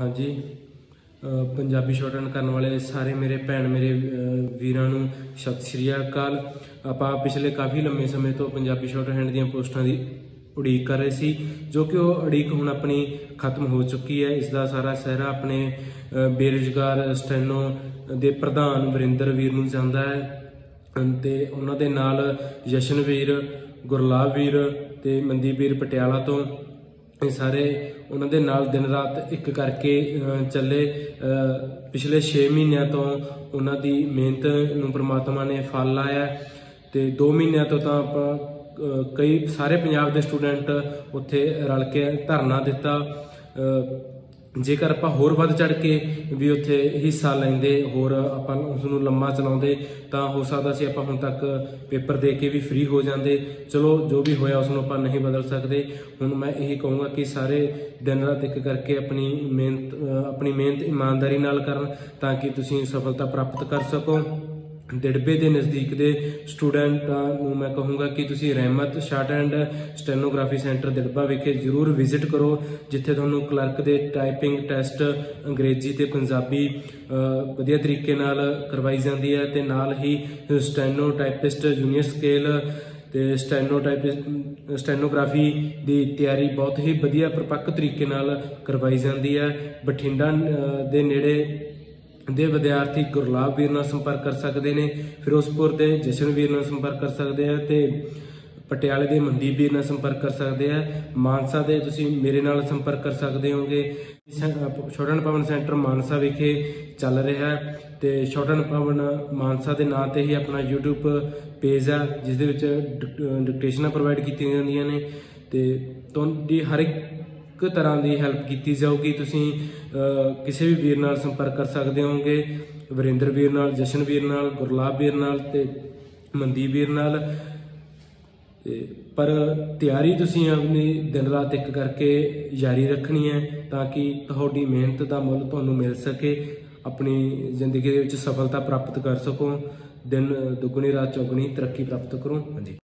ਹਾਂਜੀ। ਅ, ਪੰਜਾਬੀ ਸ਼ਾਰਟਹੈਂਡ ਕਰਨ ਵਾਲੇ ਸਾਰੇ ਮੇਰੇ ਭੈਣ ਮੇਰੇ ਵੀਰਾਂ ਨੂੰ ਸਤਿ ਸ਼੍ਰੀ ਅਕਾਲ। ਆਪਾਂ ਪਿਛਲੇ ਕਾਫੀ ਲੰਮੇ ਸਮੇਂ ਤੋਂ ਪੰਜਾਬੀ ਸ਼ਾਰਟਹੈਂਡ ਦੀਆਂ ਪੋਸਟਾਂ ਦੀ ਉਡੀਕ ਕਰ ਰਹੇ ਸੀ ਜੋ ਕਿ ਉਹ ਉਡੀਕ ਹੁਣ ਆਪਣੀ ਖਤਮ ਹੋ ਚੁੱਕੀ ਹੈ। ਇਸ ਦਾ ਸਾਰਾ ਸਹਿਰਾ ਆਪਣੇ ਬੇਰੁਜ਼ਗਾਰ ਸਟੈਨੋ ਦੇ ਪ੍ਰਧਾਨ ਵਰਿੰਦਰ ਵੀਰ ਨੂੰ ਜਾਂਦਾ ਹੈ। ਤੇ ਉਹਨਾਂ ਦੇ ਨਾਲ ਜਸ਼ਨਵੀਰ ਗੁਰਲਾਬ ਵੀਰ ਤੇ ਮਨਦੀਪ ਵੀਰ ਪਟਿਆਲਾ ਤੋਂ ਇਹ ਸਾਰੇ ਉਹਨਾਂ ਦੇ ਨਾਲ ਦਿਨ ਰਾਤ ਇੱਕ ਕਰਕੇ ਚੱਲੇ। ਪਿਛਲੇ 6 ਮਹੀਨਿਆਂ ਤੋਂ ਉਹਨਾਂ ਦੀ ਮਿਹਨਤ ਨੂੰ ਪ੍ਰਮਾਤਮਾ ਨੇ ਫਲ ਲਾਇਆ। ਹੈ ਤੇ 2 ਮਹੀਨਿਆਂ ਤੋਂ ਤਾਂ ਆਪਾਂ ਕਈ, ਸਾਰੇ ਪੰਜਾਬ ਦੇ ਸਟੂਡੈਂਟ ਉੱਥੇ ਰਲ ਕੇ ਧਰਨਾ ਦਿੱਤਾ। ਜੇਕਰ ਆਪਾਂ ਹੋਰ ਵੱਧ ਚੜ ਕੇ ਵੀ ਉੱਥੇ ਹਿੱਸਾ ਲੈਂਦੇ, ਹੋਰ ਆਪਾਂ ਉਸ ਨੂੰ ਲੰਮਾ ਚਲਾਉਂਦੇ, ਤਾਂ ਹੋ ਸਕਦਾ ਸੀ ਆਪਾਂ ਹੁਣ ਤੱਕ ਪੇਪਰ ਦੇ ਕੇ ਵੀ ਫ੍ਰੀ ਹੋ ਜਾਂਦੇ। ਚਲੋ, ਜੋ ਵੀ ਹੋਇਆ ਉਸ ਨੂੰ ਆਪਾਂ ਨਹੀਂ ਬਦਲ ਸਕਦੇ। ਹੁਣ ਮੈਂ ਇਹੀ ਕਹੂੰਗਾ ਕਿ ਸਾਰੇ ਦਿਨ ਰਾਤ ਇੱਕ ਕਰਕੇ ਆਪਣੀ ਮਿਹਨਤ ਆਪਣੀ ਮਿਹਨਤ ਇਮਾਨਦਾਰੀ ਨਾਲ ਕਰਨ, ਤਾਂ ਕਿ ਤੁਸੀਂ ਸਫਲਤਾ ਪ੍ਰਾਪਤ ਕਰ ਸਕੋ। ਦਿੜਬੇ ਦੇ ਨਜ਼ਦੀਕ ਦੇ ਸਟੂਡੈਂਟਾਂ ਨੂੰ ਮੈਂ ਕਹੂੰਗਾ ਕਿ ਤੁਸੀਂ Rahmat short and stenography centre Dirba ਵਿਖੇ ਜ਼ਰੂਰ ਵਿਜ਼ਿਟ ਕਰੋ ਜਿੱਥੇ ਤੁਹਾਨੂੰ ਕਲਰਕ ਦੇ ਟਾਈਪਿੰਗ ਟੈਸਟ ਅੰਗਰੇਜ਼ੀ ਤੇ ਪੰਜਾਬੀ ਵਧੀਆ ਤਰੀਕੇ ਨਾਲ ਕਰਵਾਈ ਜਾਂਦੀ ਹੈ ਤੇ ਨਾਲ ਹੀ ਸਟੈਨੋ ਟਾਈਪਿਸਟ ਜੂਨੀਅਰ ਸਕੇਲ ਤੇ ਸਟੈਨੋ ਸਟੈਨੋਗ੍ਰਾਫੀ ਦੀ ਤਿਆਰੀ ਬਹੁਤ ਹੀ ਵਧੀਆ ਪ੍ਰਪੱਕ ਤਰੀਕੇ ਨਾਲ ਕਰਵਾਈ ਜਾਂਦੀ ਹੈ। ਬਠਿੰਡਾ ਅਹ, ਦੇ ਨੇੜੇ ਦੇ ਵਿਦਿਆਰਥੀ ਗੁਰਲਾਬ ਵੀਰ ਨਾਲ ਸੰਪਰਕ ਕਰ ਸਕਦੇ ਨੇ, ਫਿਰੋਜ਼ਪੁਰ ਦੇ ਜਸ਼ਨਵੀਰ ਨਾਲ ਸੰਪਰਕ ਕਰ ਸਕਦੇ ਆ ਤੇ ਪਟਿਆਲੇ ਦੇ ਮਨਦੀਪ ਵੀਰ ਨਾਲ ਸੰਪਰਕ ਕਰ ਸਕਦੇ ਆ। ਮਾਨਸਾ ਦੇ ਤੁਸੀਂ ਮੇਰੇ ਨਾਲ ਸੰਪਰਕ ਕਰ ਸਕਦੇ ਹੋਗੇ ਛੋਟਨ ਪਵਨ ਸੈਂਟਰ ਮਾਨਸਾ ਵਿਖੇ ਚੱਲ ਰਿਹਾ ਹੈ ਤੇ ਛੋਟਨ ਪਵਨ ਮਾਨਸਾ ਦੇ ਨਾਂ ਤੇ ਹੀ ਆਪਣਾ YouTube ਪੇਜ ਆ, ਜਿਸ ਦੇ ਵਿੱਚ ਡਿਕਟੇਸ਼ਨਾਂ ਪ੍ਰੋਵਾਈਡ ਕੀਤੀਆਂ ਜਾਂਦੀਆਂ ਨੇ ਤੇ ਤੁਹਾਡੀ ਹਰ ਇੱਕ ਇੱਕ ਤਰ੍ਹਾਂ ਦੀ ਹੈਲਪ ਕੀਤੀ ਜਾਊਗੀ। ਤੁਸੀਂ ਕਿਸੇ ਵੀ ਵੀਰ ਨਾਲ ਸੰਪਰਕ ਕਰ ਸਕਦੇ ਹੋਗੇ ਵਰਿੰਦਰ ਵੀਰ ਨਾਲ, ਜਸ਼ਨ ਵੀਰ ਨਾਲ, ਗੁਰਲਾਬ ਵੀਰ ਨਾਲ ਤੇ ਮਨਦੀਪ ਵੀਰ ਨਾਲ। ਤੇ ਪਰ ਤਿਆਰੀ ਤੁਸੀਂ ਆਪਣੀ ਦਿਨ ਰਾਤ ਇੱਕ ਕਰਕੇ ਜਾਰੀ ਰੱਖਣੀ ਹੈ ਤਾਂ ਕਿ ਤੁਹਾਡੀ ਮਿਹਨਤ ਦਾ ਮੁੱਲ ਤੁਹਾਨੂੰ ਮਿਲ ਸਕੇ, ਆਪਣੀ ਜ਼ਿੰਦਗੀ ਦੇ ਵਿੱਚ ਸਫਲਤਾ ਪ੍ਰਾਪਤ ਕਰ ਸਕੋ, ਦਿਨ ਦੁੱਗਣੀ ਰਾਤ ਚੌਗਣੀ ਤਰੱਕੀ ਪ੍ਰਾਪਤ ਕਰੋ। ਹਾਂਜੀ।